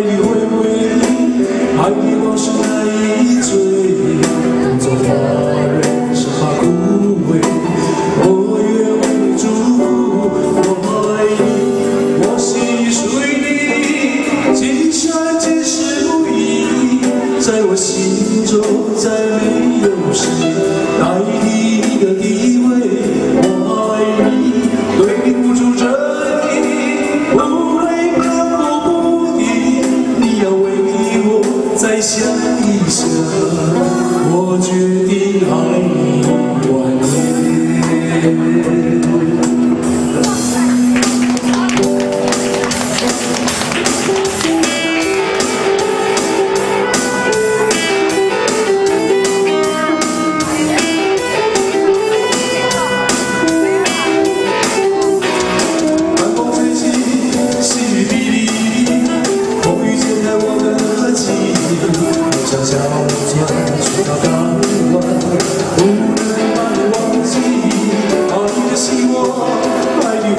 回味爱的往事难以追忆风中花蕊生怕枯萎我愿为你祝福我爱你我心已属于你今生今世不移在我心中再没有谁代替 Malaysia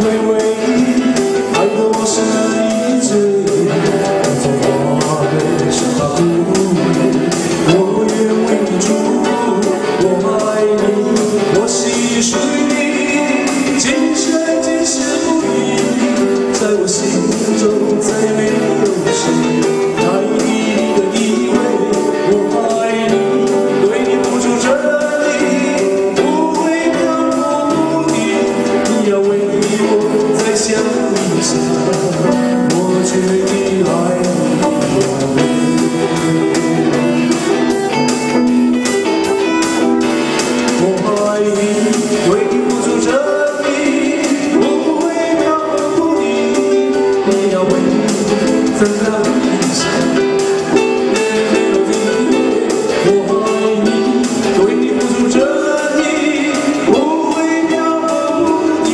卑微爱的我是一追忆风中花蕊深我愿为你祝福。我爱你我心已属于你今生今世不移在我心中再没有谁我爱你，为你付出这一，我不会飘不。你要为我再想一想。你，我爱你，为你付出这一，不会飘不定。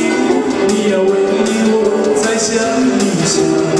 你要为你，我再想一想。